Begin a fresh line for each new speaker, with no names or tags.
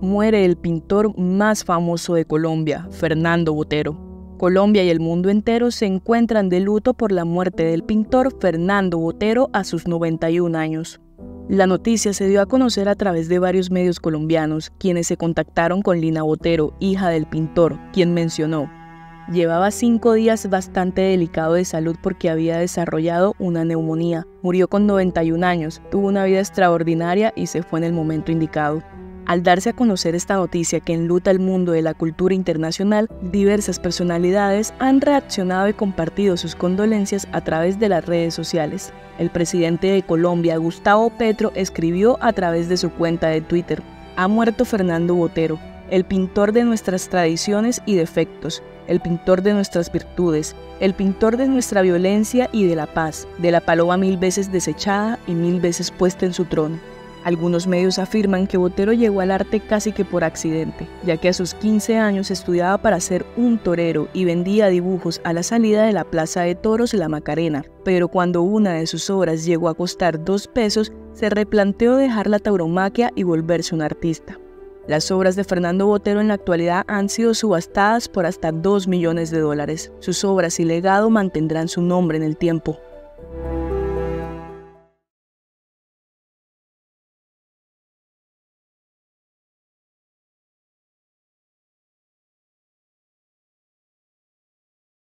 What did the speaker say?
muere el pintor más famoso de Colombia, Fernando Botero. Colombia y el mundo entero se encuentran de luto por la muerte del pintor Fernando Botero a sus 91 años. La noticia se dio a conocer a través de varios medios colombianos, quienes se contactaron con Lina Botero, hija del pintor, quien mencionó, Llevaba cinco días bastante delicado de salud porque había desarrollado una neumonía. Murió con 91 años, tuvo una vida extraordinaria y se fue en el momento indicado. Al darse a conocer esta noticia que enluta el mundo de la cultura internacional, diversas personalidades han reaccionado y compartido sus condolencias a través de las redes sociales. El presidente de Colombia, Gustavo Petro, escribió a través de su cuenta de Twitter, ha muerto Fernando Botero, el pintor de nuestras tradiciones y defectos, el pintor de nuestras virtudes, el pintor de nuestra violencia y de la paz, de la paloma mil veces desechada y mil veces puesta en su trono. Algunos medios afirman que Botero llegó al arte casi que por accidente, ya que a sus 15 años estudiaba para ser un torero y vendía dibujos a la salida de la Plaza de Toros La Macarena, pero cuando una de sus obras llegó a costar dos pesos, se replanteó dejar la tauromaquia y volverse un artista. Las obras de Fernando Botero en la actualidad han sido subastadas por hasta 2 millones de dólares. Sus obras y legado mantendrán su nombre en el tiempo,